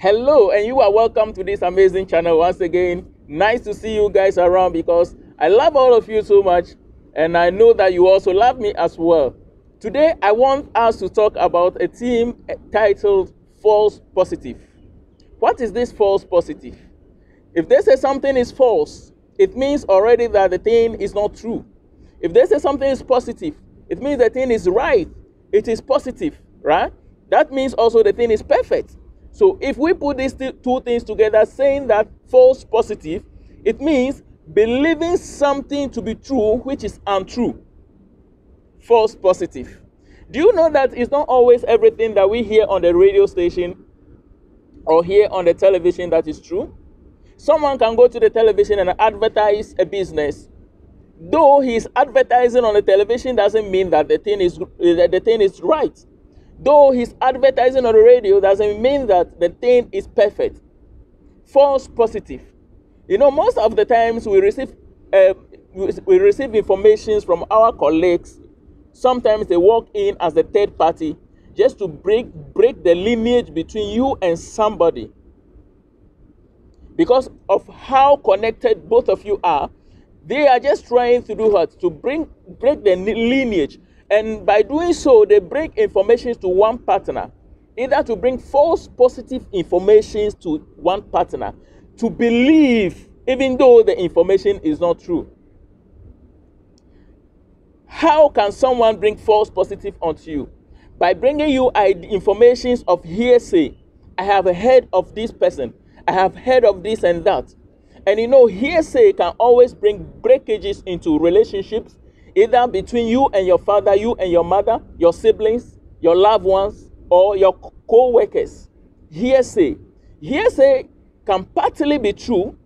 Hello, and you are welcome to this amazing channel once again. Nice to see you guys around because I love all of you so much, and I know that you also love me as well. Today, I want us to talk about a theme titled False Positive. What is this false positive? If they say something is false, it means already that the thing is not true. If they say something is positive, it means the thing is right. It is positive, right? That means also the thing is perfect. So if we put these two things together, saying that false positive, it means believing something to be true which is untrue. False positive. Do you know that it's not always everything that we hear on the radio station or hear on the television that is true? Someone can go to the television and advertise a business. Though he's advertising on the television doesn't mean that the thing is the thing is right. Though he's advertising on the radio doesn't mean that the thing is perfect. False positive. You know, most of the times we receive uh, we receive information from our colleagues. Sometimes they walk in as a third party just to break break the lineage between you and somebody because of how connected both of you are, they are just trying to do what? To bring break the lineage. And by doing so, they bring information to one partner, either to bring false positive information to one partner, to believe, even though the information is not true. How can someone bring false positive onto you? By bringing you information of hearsay. I have heard of this person. I have heard of this and that. And you know, hearsay can always bring breakages into relationships, either between you and your father, you and your mother, your siblings, your loved ones, or your co workers. Hearsay. Hearsay can partly be true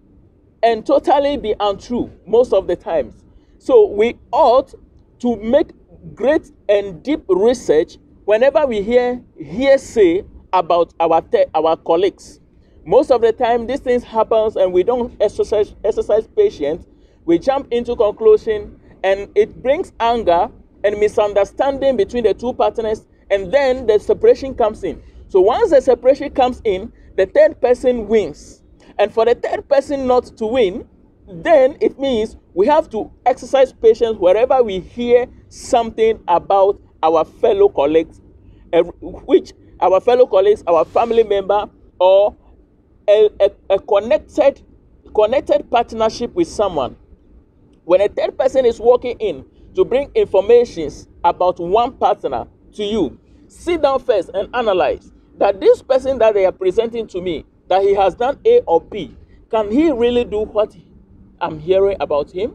and totally be untrue most of the times. So we ought to make great and deep research whenever we hear hearsay about our, te- our colleagues most of the time, these things happens and we don't exercise exercise patience. We jump into conclusion, and it brings anger and misunderstanding between the two partners, and then the separation comes in. So once the separation comes in, the third person wins, and for the third person not to win, then it means we have to exercise patience wherever we hear something about our fellow colleagues, which our fellow colleagues, our family member, or a, a, a connected connected partnership with someone when a third person is walking in to bring informations about one partner to you sit down first and analyze that this person that they are presenting to me that he has done a or b can he really do what i'm hearing about him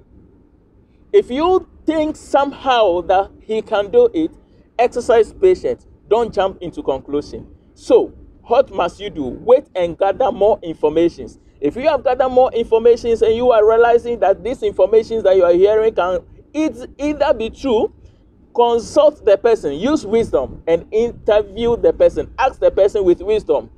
if you think somehow that he can do it exercise patience don't jump into conclusion so what must you do? Wait and gather more informations. If you have gathered more informations and you are realizing that these informations that you are hearing can either be true, consult the person, use wisdom, and interview the person. Ask the person with wisdom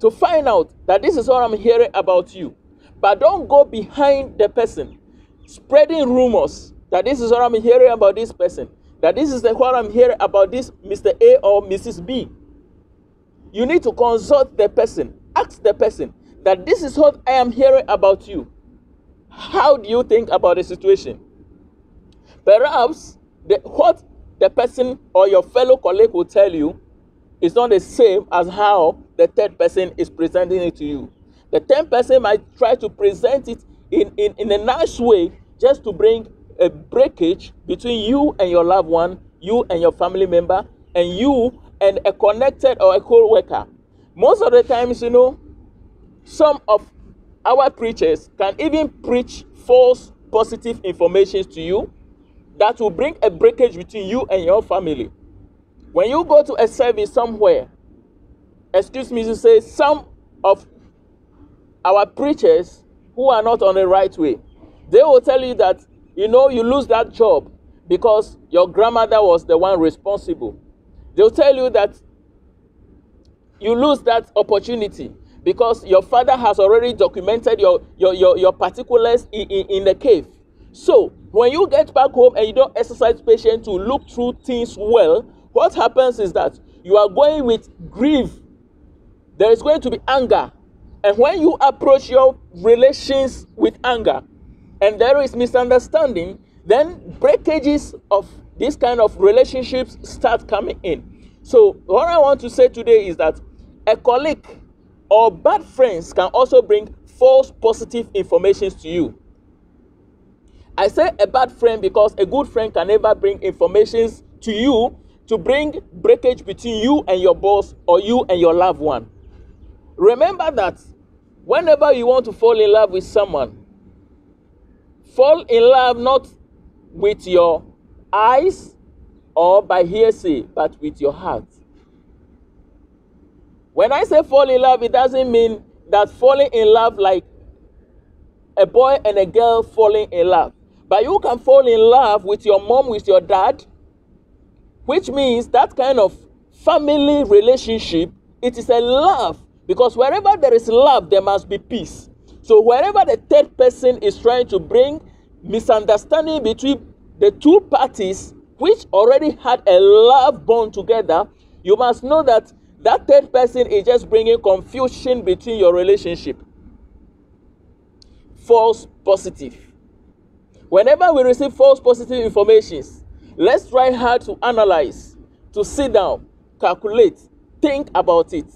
to find out that this is what I'm hearing about you. But don't go behind the person, spreading rumors that this is what I'm hearing about this person, that this is what I'm hearing about this Mr. A or Mrs. B you need to consult the person, ask the person that this is what I am hearing about you. How do you think about the situation? Perhaps the, what the person or your fellow colleague will tell you is not the same as how the third person is presenting it to you. The third person might try to present it in, in, in a nice way just to bring a breakage between you and your loved one, you and your family member, and you and a connected or a co-worker. Most of the times, you know, some of our preachers can even preach false positive information to you that will bring a breakage between you and your family. When you go to a service somewhere, excuse me to say, some of our preachers who are not on the right way, they will tell you that, you know, you lose that job because your grandmother was the one responsible They'll tell you that you lose that opportunity because your father has already documented your, your, your, your particulars in, in, in the cave. So, when you get back home and you don't exercise patience to look through things well, what happens is that you are going with grief there is going to be anger. And when you approach your relations with anger and there is misunderstanding, then breakages of this kind of relationships start coming in. So, what I want to say today is that a colleague or bad friends can also bring false positive information to you. I say a bad friend because a good friend can never bring information to you to bring breakage between you and your boss or you and your loved one. Remember that whenever you want to fall in love with someone, fall in love not with your eyes or by hearsay, but with your heart. When I say fall in love, it doesn't mean that falling in love like a boy and a girl falling in love. But you can fall in love with your mom, with your dad, which means that kind of family relationship, it is a love. Because wherever there is love, there must be peace. So wherever the third person is trying to bring misunderstanding between the two parties, which already had a love bond together, you must know that that third person is just bringing confusion between your relationship. False positive. Whenever we receive false positive informations, let's try hard to analyze, to sit down, calculate, think about it,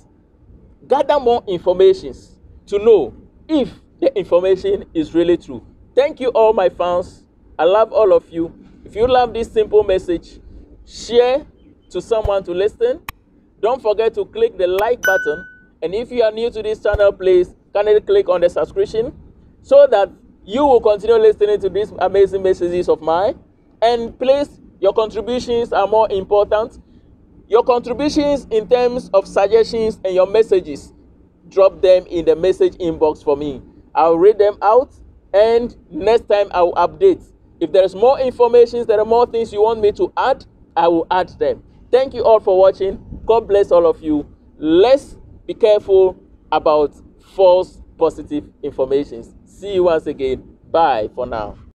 gather more informations to know if the information is really true. Thank you, all my fans. I love all of you. If you love this simple message, share to someone to listen. Don't forget to click the like button. And if you are new to this channel, please kindly click on the subscription so that you will continue listening to these amazing messages of mine. And please, your contributions are more important. Your contributions in terms of suggestions and your messages, drop them in the message inbox for me. I'll read them out and next time I will update. If there is more information, there are more things you want me to add, I will add them. Thank you all for watching. God bless all of you. Let's be careful about false positive information. See you once again. Bye for now.